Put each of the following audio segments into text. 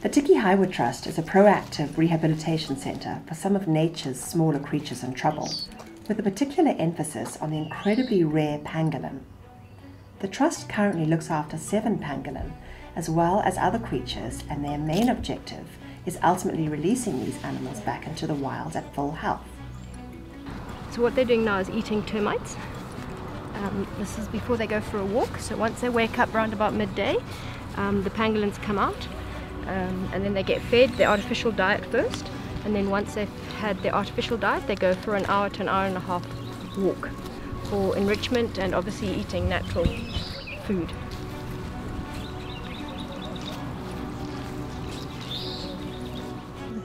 The Tikki Hywood Trust is a proactive rehabilitation centre for some of nature's smaller creatures in trouble, with a particular emphasis on the incredibly rare pangolin. The Trust currently looks after seven pangolin, as well as other creatures, and their main objective is ultimately releasing these animals back into the wild at full health. So what they're doing now is eating termites. Um, this is before they go for a walk. So once they wake up around about midday, um, the pangolins come out um, and then they get fed their artificial diet first. And then once they've had their artificial diet, they go for an hour to an hour and a half walk for enrichment and obviously eating natural food.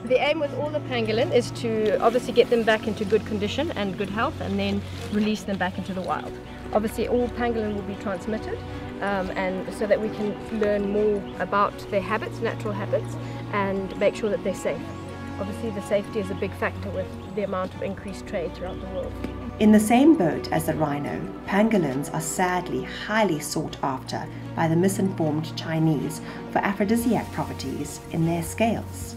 The aim with all the pangolin is to obviously get them back into good condition and good health and then release them back into the wild. Obviously all pangolin will be transmitted um, and so that we can learn more about their habits, natural habits and make sure that they're safe. Obviously the safety is a big factor with the amount of increased trade throughout the world. In the same boat as the rhino, pangolins are sadly highly sought after by the misinformed Chinese for aphrodisiac properties in their scales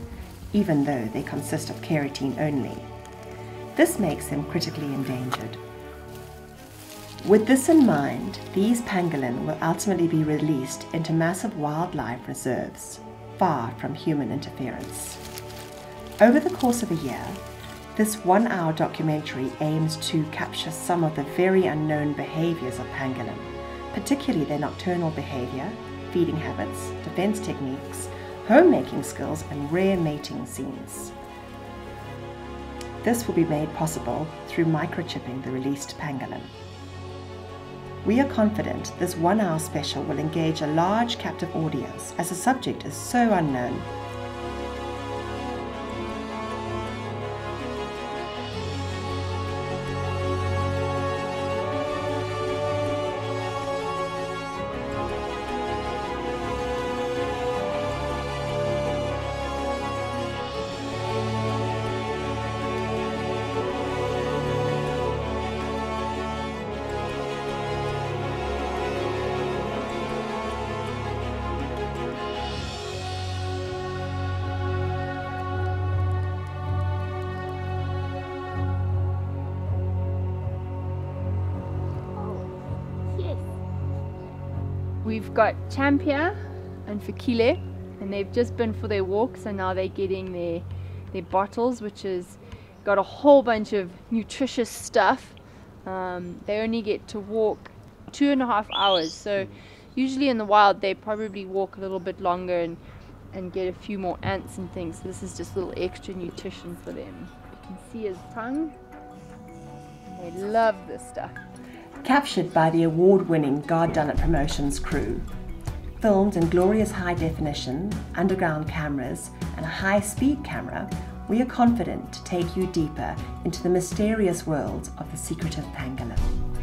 even though they consist of keratin only. This makes them critically endangered. With this in mind, these pangolin will ultimately be released into massive wildlife reserves, far from human interference. Over the course of a year, this one hour documentary aims to capture some of the very unknown behaviors of pangolin, particularly their nocturnal behavior, feeding habits, defense techniques, homemaking skills, and rare mating scenes. This will be made possible through microchipping the released pangolin. We are confident this one hour special will engage a large captive audience as the subject is so unknown We've got Champia and Fakile and they've just been for their walk so now they're getting their their bottles, which has got a whole bunch of nutritious stuff. Um, they only get to walk two and a half hours, so usually in the wild they probably walk a little bit longer and and get a few more ants and things. So this is just a little extra nutrition for them. You can see his tongue. They love this stuff captured by the award winning Goddunnit Promotions crew. Filmed in glorious high definition, underground cameras, and a high speed camera, we are confident to take you deeper into the mysterious world of the secretive pangolin.